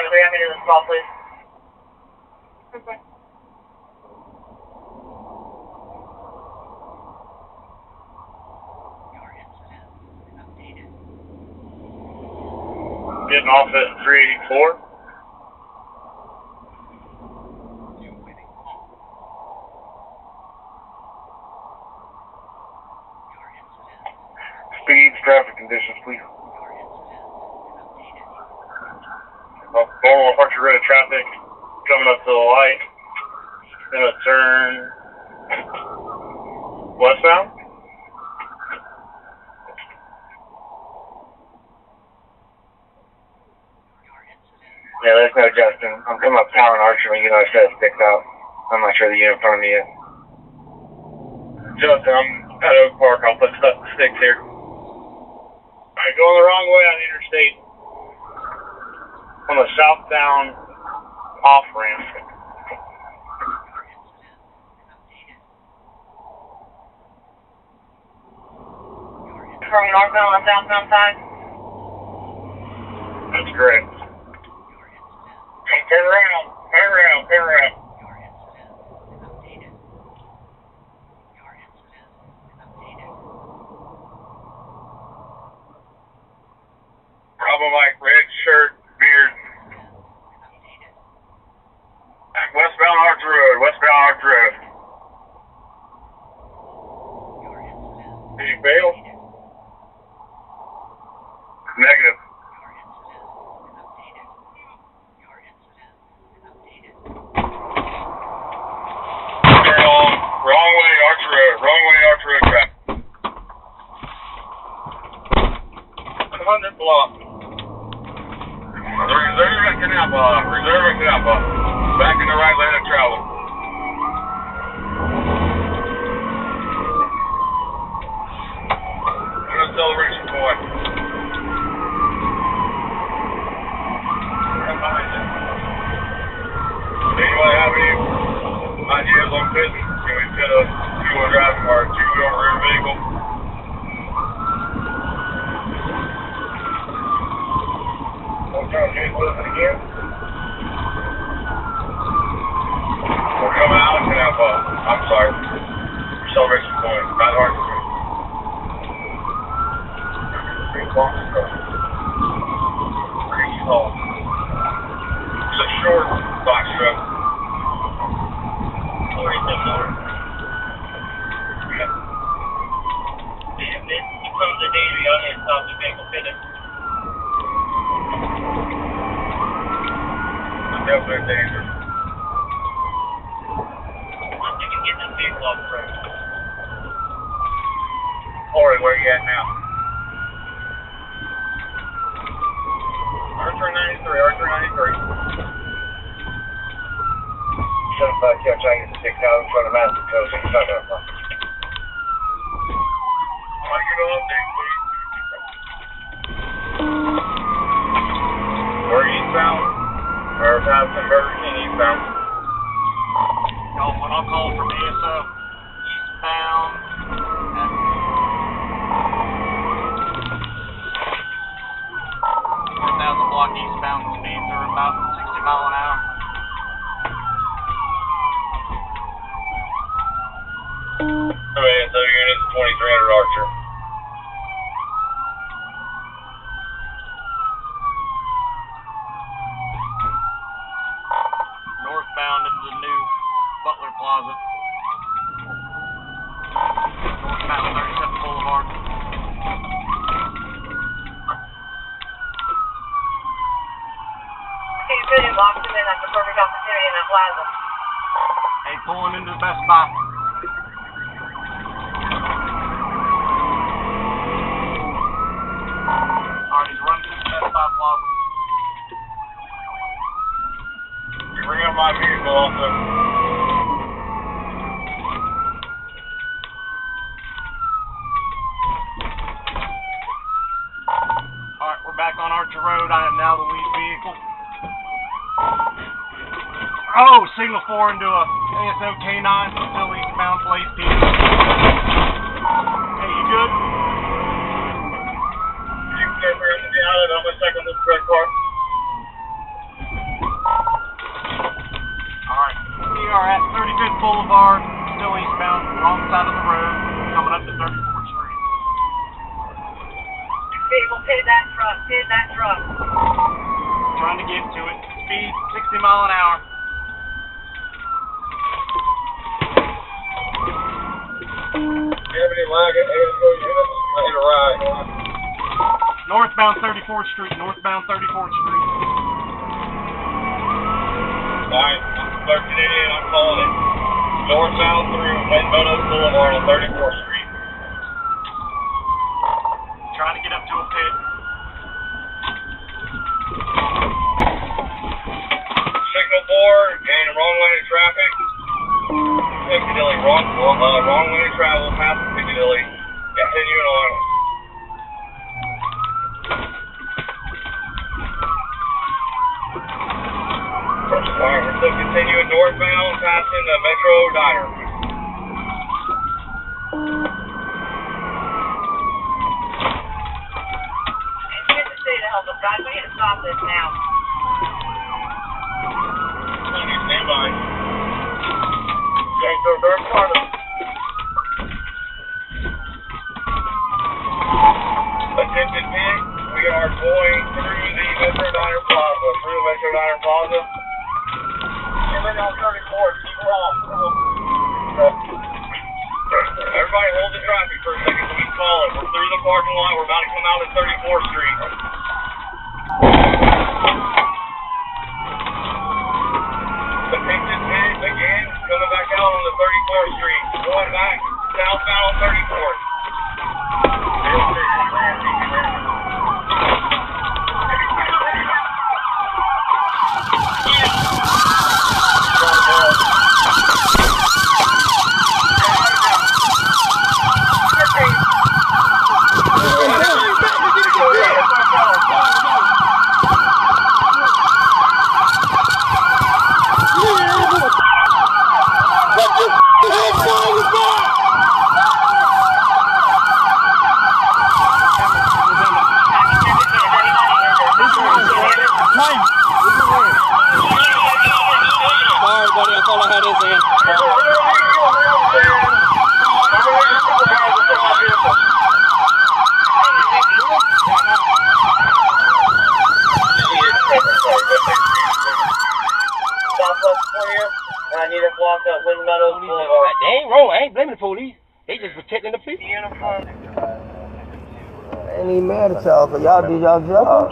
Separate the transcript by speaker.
Speaker 1: 773, I'm into the small, please. Okay.
Speaker 2: Getting off at 384. Speeds, traffic conditions, please. Uh, normal Archer Road traffic coming up to the light. Gonna turn westbound.
Speaker 3: Yeah, there's no Justin. I'm coming up tower and Archer when you know it says sticks out. I'm not sure the unit in front of me.
Speaker 2: Justin, I'm at Oak Park. I'll put stuff sticks here. Alright, going the wrong way on the interstate. On the southbound off ramp.
Speaker 1: From northbound on the southbound side.
Speaker 2: That's correct. Turn around, turn around, turn around. Bravo Mike, red shirt, beard. Westbound Arch Road, westbound Arch Road. Did you fail? Negative. Wrong way Arch Road, wrong way Arch Road traffic. 100 block. Reserve at Canal reserve at Canal Back in the right lane of travel. No Celebration Pointe. Anyone have any ideas on fitting? Can we fit a two-wheel drive or a two-wheel rear vehicle? We'll try to it again. We're coming out of Canal Block. I'm sorry. Celebration Pointe, not hard to see. Pretty long. It's a short box truck. Forty-six dollars. Yeah. If it becomes a daily, I'll need to stop the vehicle fitting. Definitely dangerous. I'm thinking get this vehicle off the road. Corey, where you at now? Archer 93, Archer 93.
Speaker 3: Seven five two, I'm trying to get the six out in front of Madison Coast. It's not gonna fly.
Speaker 2: I'd you to update, please. We're eastbound. Or Madison Burger King eastbound.
Speaker 4: Call one I'll call from ASO eastbound. Four thousand block eastbound speeds are about sixty mile an hour.
Speaker 2: Okay, so units 2300 Archer.
Speaker 4: Northbound into the new Butler Plaza. Northbound thirty seven Boulevard.
Speaker 1: Okay, you put in Boston, and that's the perfect opportunity in that plaza.
Speaker 4: Hey, pulling into the Best Buy. Alright, he's running through the Best Buy Plaza.
Speaker 2: You bring up my vehicle also.
Speaker 4: Alright, we're back on Archer Road. I am now the lead vehicle. Oh, signal 4 into a ASO K9, still eastbound, Blaze P. Hey, you good?
Speaker 2: You can get around the island. I'm gonna check on this red car.
Speaker 4: Boulevard, still eastbound, wrong side of the road, coming up to 34th Street.
Speaker 1: People, pay that truck, pay that truck.
Speaker 4: Trying to get to it. Speed 60 mile an hour.
Speaker 2: Do you have any lag at ASO units? I hit a ride.
Speaker 4: Northbound 34th Street, northbound 34th Street.
Speaker 2: Alright, 1388, I'm calling it. Northbound through Meadows Boulevard on 34th Street.
Speaker 4: Trying to get up to a pit.
Speaker 2: Signal 4, gaining wrong lane of traffic. Piccadilly, wrong, uh, wrong lane of travel, past Piccadilly. Continuing on. Alright, we're still continuing northbound, passing the Metro Diner.
Speaker 1: The state to help us, guys. We need to stop this now.
Speaker 2: Okay, stand by. Okay, so third part of Attention pit, we are going through the Metro Diner Plaza, through the Metro Diner Plaza. You're on 34, keep off. Everybody hold the traffic for a second so we can call it. We're through the parking lot, we're about to come out at 34th Street. Attention pit, again, coming back out on the 34th Street, going back southbound on 34th.
Speaker 5: I
Speaker 3: need to walk up with metal for. Right.
Speaker 5: They ain't wrong. I ain't blaming the police. They just protecting the people.
Speaker 3: Uniform.
Speaker 6: Ain't even mad at y'all, cause y'all did y'all job.